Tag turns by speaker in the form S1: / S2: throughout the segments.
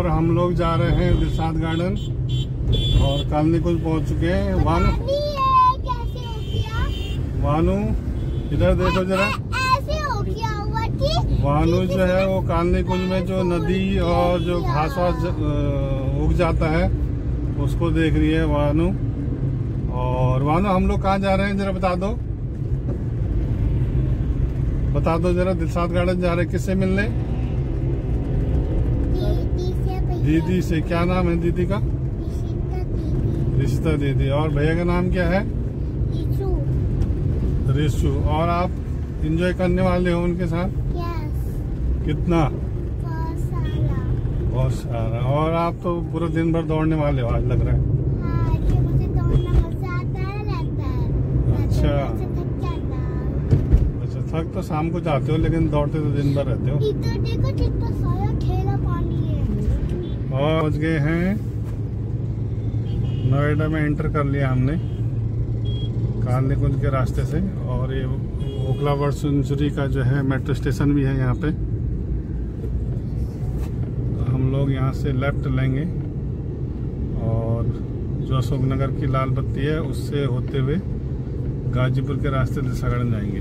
S1: और हम लोग जा रहे हैं दिलसाद गार्डन। और कालनी कुंज पहुँच चुके हैं। वानू।
S2: कैसे
S1: वानू इधर देखो जरा। वानू जो है वो कालनी कुंज में जो नदी और जो घास वास उग जाता है उसको देख रही है वानू। और वानू हम लोग कहाँ जा रहे हैं जरा बता दो। बता दो जरा दिलसाद गार्डन जा रहे हैं किससे मिलने
S2: दीदी से भैया
S1: दीदी से क्या नाम है दीदी का?
S2: रिश्ता दीदी।
S1: दीदी और भैया का नाम क्या है? रिशु। और आप इंजॉय करने वाले हो उनके साथ?
S2: यस
S1: कितना?
S2: बहुत सारा।
S1: और आप तो पूरा दिन भर दौड़ने वाले हो आज लग रहा है।
S2: हाँ ये मुझे दौड़ना मज़ा आता है है।
S1: अच्छा।
S2: तो
S1: अच्छा थक तो शाम को जाते हो लेकिन दौड़ते तो दिन भर रहते हो।
S2: इधर देखो पानी है
S1: और पहुँच गए हैं। नोएडा में एंटर कर लिया हमने कालनी कुंज के रास्ते से। और ये ओखला बर्ड सेंचुरी का जो है मेट्रो स्टेशन भी है यहाँ पे। तो हम लोग यहाँ से लेफ़्ट लेंगे। और जो अशोक नगर की लाल बत्ती है, उससे होते हुए गाजीपुर के रास्ते दिशागढ़ जाएँगे।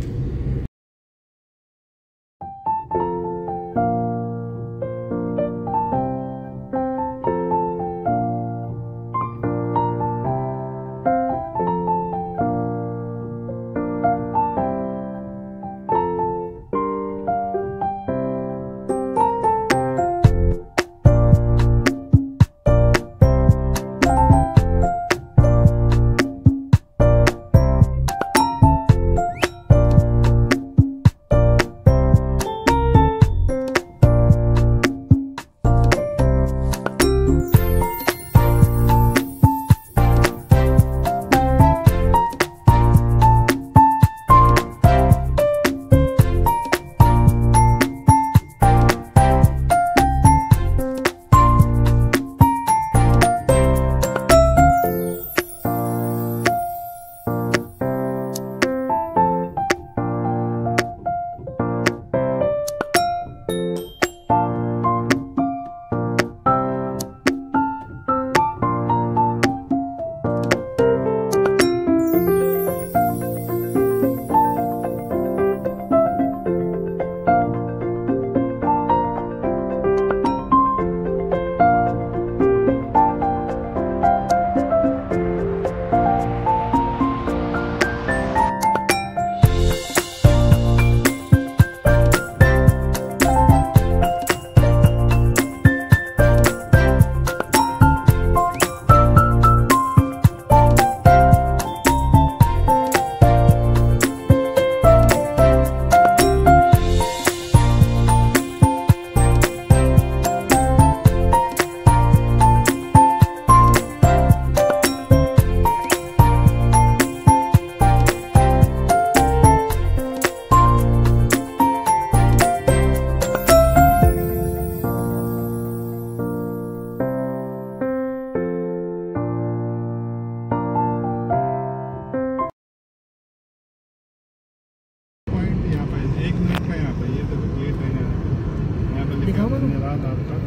S1: धन्यवाद आपका।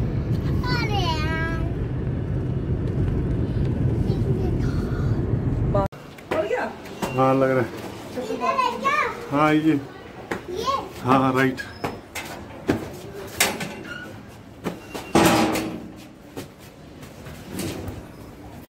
S1: हाँ लग रहा है।
S2: है क्या
S1: हाँ ये।
S2: ये।
S1: हाँ हाँ राइट